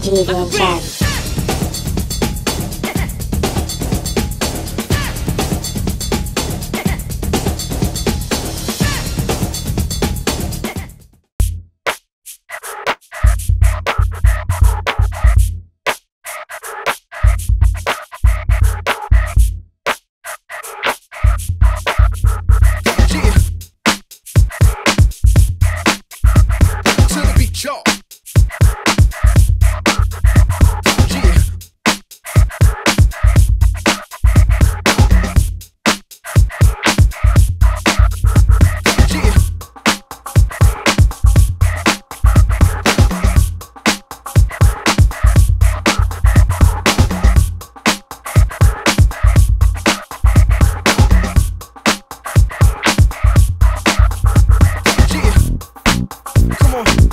DJ Gonzalez. Y'all. Come.